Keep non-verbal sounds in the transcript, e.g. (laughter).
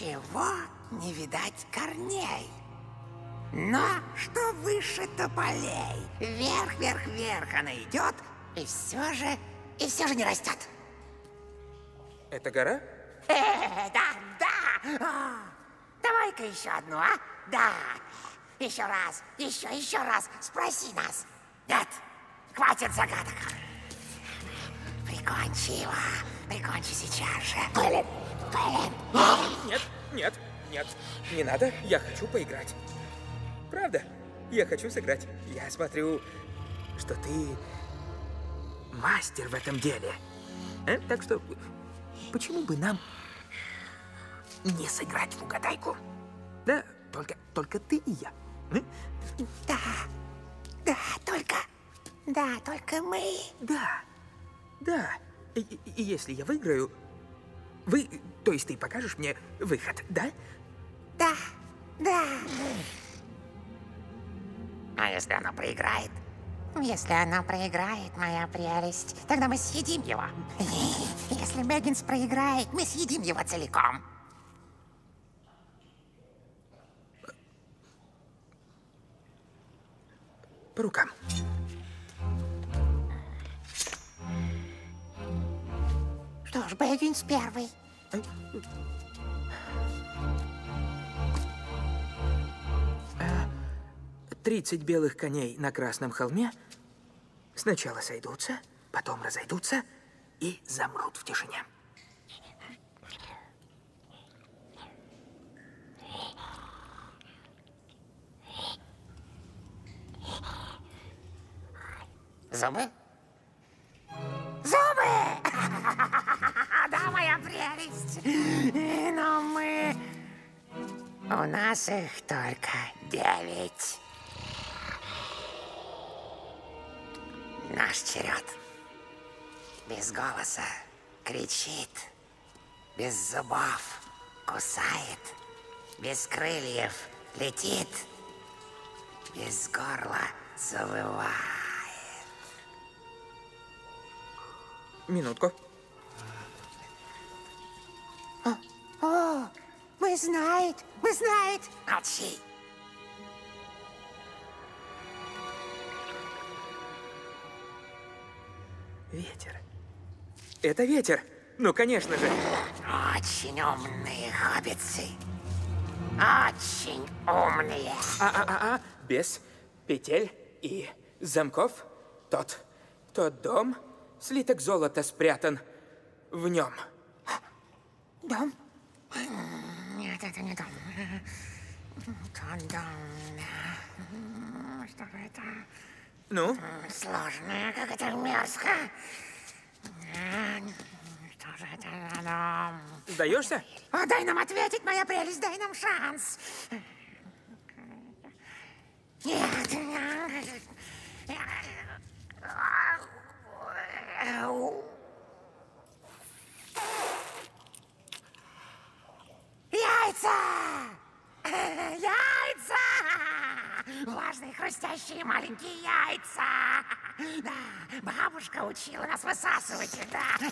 Ничего не видать корней. Но что выше тополей, вверх, вверх, вверх она идет, и все же, и все же не растет. Это гора? Э, да, да. О, Давай-ка еще одну, а? Да. Еще раз, еще, еще раз. Спроси нас. Нет, хватит загадок. Прикончи его. Прикончи сейчас же. Блин. Нет, нет, нет, не надо, я хочу поиграть. Правда, я хочу сыграть. Я смотрю, что ты мастер в этом деле. Э? Так что, почему бы нам не сыграть в угадайку? Да, только, только ты и я. Э? Да, да, только, да, только мы. Да, да. И, и- и если я выиграю, вы, то есть ты покажешь мне выход, да? Да, да. А если она проиграет? Если она проиграет, моя прелесть, тогда мы съедим его. (laughs) Если Мэггинс проиграет, мы съедим его целиком. По рукам. Что ж, Бэггинс первый. 30 белых коней на Красном холме сначала сойдутся, потом разойдутся и замрут в тишине. Зубы! Прелесть. Но мы... У нас их только девять. Наш черед. Без голоса кричит. Без зубов кусает. Без крыльев летит. Без горла завывает. Минутку. О, мы знает, мы знает. Молчи. Ветер. Это ветер. Ну, конечно же. Очень умные хоббицы. Очень умные. А-а-а-а. Без петель и замков. Тот, тот дом, слиток золота спрятан в нем. Дом? Нет, это не дом. Это дом. Что это? Ну, Сложно, как это мерзко. Что же это за дом? сдаешься? О, дай нам ответить, моя прелесть, дай нам шанс. Нет. Яйца! (laughs) Яйца! Влажные, хрустящие маленькие яйца! Да, бабушка учила нас высасывать их, да.